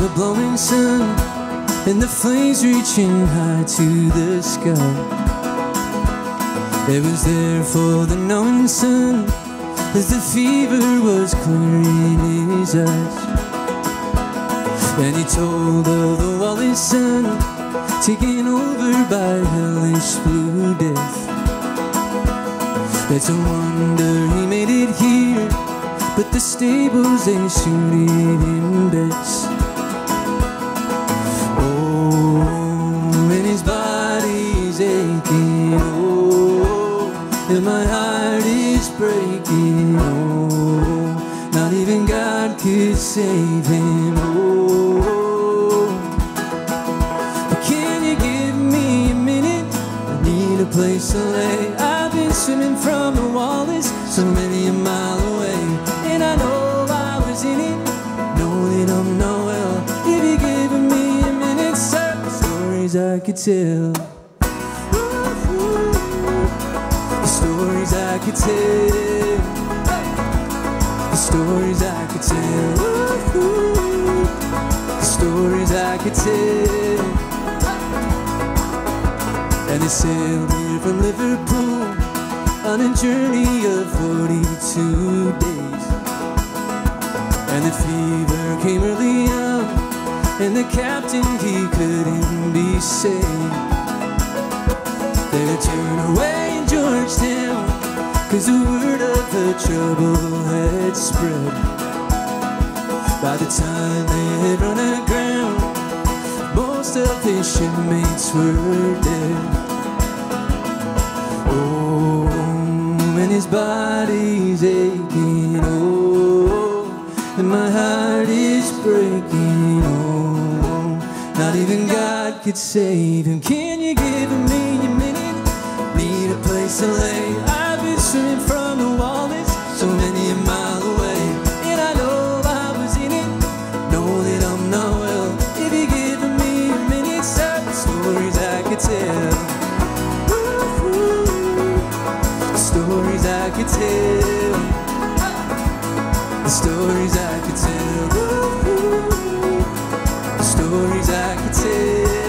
is a blowing sun, and the flames reaching high to the sky. It was there for the knowing sun, as the fever was clearing his eyes. And he told of the Wallace son, taken over by hellish blue death. It's a wonder he made it here, but the stables they suited him best. Him. Oh, can you give me a minute? I need a place to lay. I've been swimming from the Wallace so many a mile away, and I know I was in it. Know that I'm well. If you give me a minute, sir, stories I could tell. The stories I could tell. The stories I could tell. And they sailed here from Liverpool on a journey of 42 days. And the fever came early on, and the captain he couldn't be saved. They would turn away in Georgetown, cause the word of the trouble had spread. By the time they had run aground, his shipmates were dead. Oh, and his body's aching. Oh, and my heart is breaking. Oh, not even God could save him. Can you give me a minute? Need a place to lay. Tell. The stories I could tell. The stories I could tell.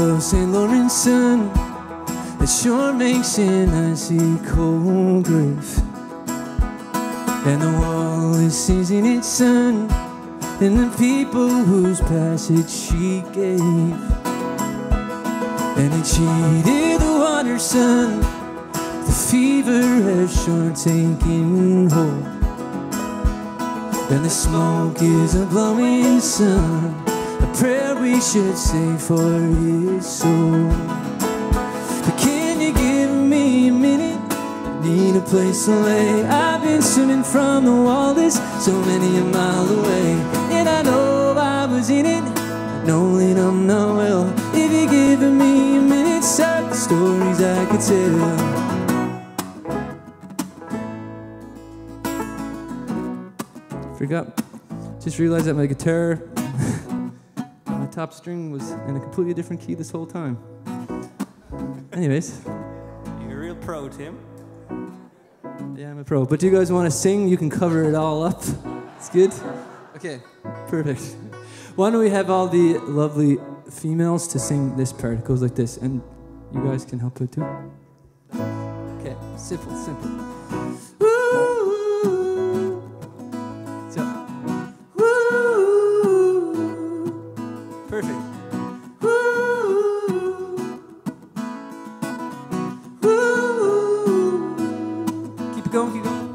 Of St. Lawrence sun that sure makes an icy cold grave. And the wall is seizing its sun, and the people whose passage she gave. And it cheated the water sun, the fever has sure taken hold. And the smoke is a blowing sun, prayer we should say for his soul. But can you give me a minute? Need a place to lay. I've been swimming from the Wallace so many a mile away, and I know I was in it. Know that I'm not well. If you give me a minute, sir, the stories I could tell. Forgot. Just realized that my guitar, top string was in a completely different key this whole time. Anyways, You're a real pro, Tim. yeah, I'm a pro. But do you guys want to sing? You can cover it all up. It's good? Okay, perfect. Why don't we have all the lovely females to sing this part? It goes like this, and you guys can help it too. Okay, simple, simple. Going, keep going.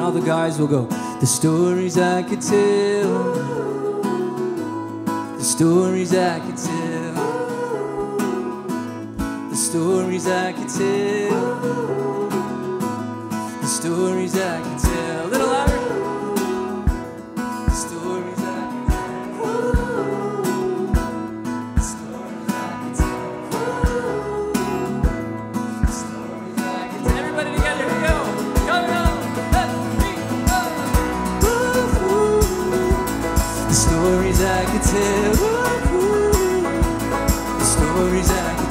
all the guys will go. The stories I could tell. The stories I could tell. The stories I could tell. The stories I could The stories I could tell. The stories I could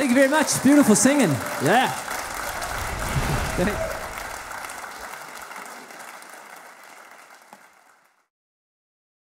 Thank you very much. Beautiful singing. Yeah.